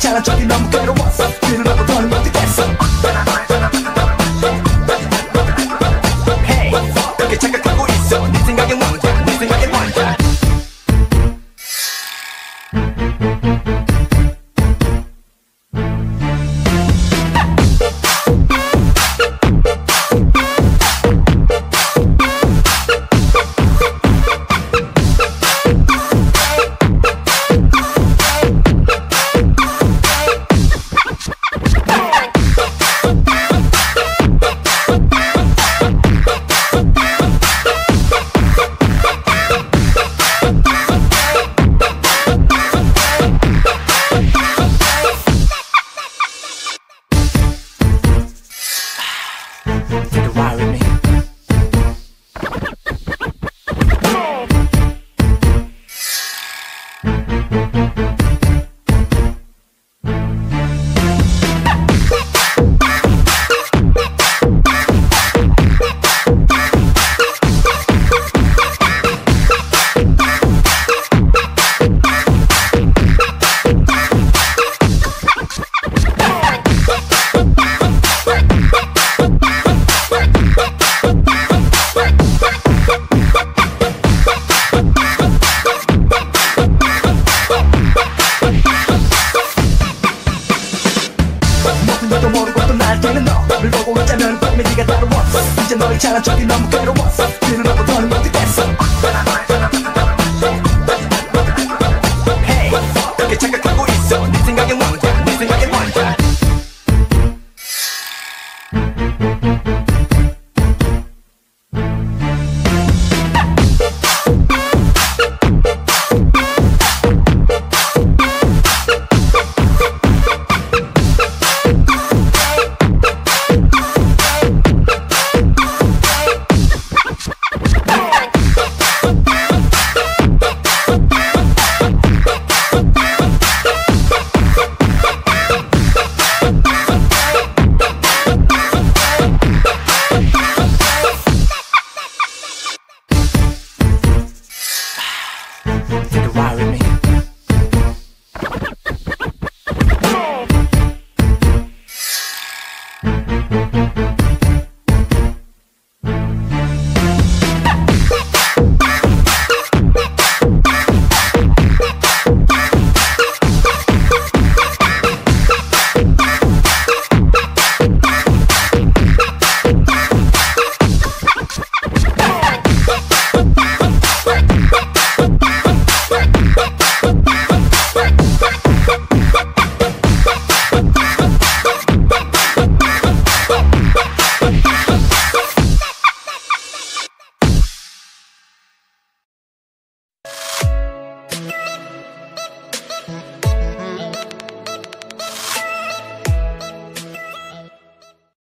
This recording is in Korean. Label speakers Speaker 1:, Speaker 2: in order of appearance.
Speaker 1: 이제 너의 잘난 척이 너무 괴로웠어 것도 모르고 또날 때는 너를 보고 있자면 꿈에 네가 다루 없어 이제 너의 잘난 척이 너무 괴로웠어 뒤를 하고 더는 어떻